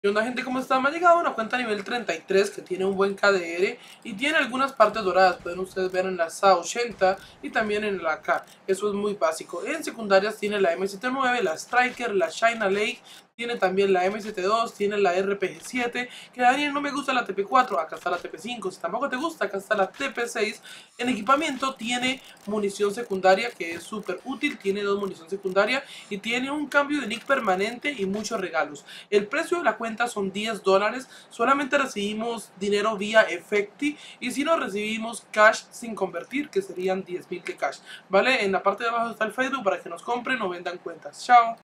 ¿Qué onda gente? ¿Cómo están? Me ha llegado una cuenta nivel 33 que tiene un buen KDR y tiene algunas partes doradas, pueden ustedes ver en la SA80 y también en la K, eso es muy básico. En secundarias tiene la M79, la Striker, la China Lake, tiene también la M72, tiene la RPG7, que Daniel no me gusta la TP4, acá está la TP5, si tampoco te gusta, acá está la TP6. En equipamiento tiene munición secundaria, que es súper útil, tiene dos munición secundaria y tiene un cambio de nick permanente y muchos regalos. El precio de la cuenta son 10 dólares, solamente recibimos dinero vía Efecti y si no recibimos cash sin convertir, que serían 10 mil de cash, ¿vale? En la parte de abajo está el Facebook para que nos compren o vendan cuentas. Chao.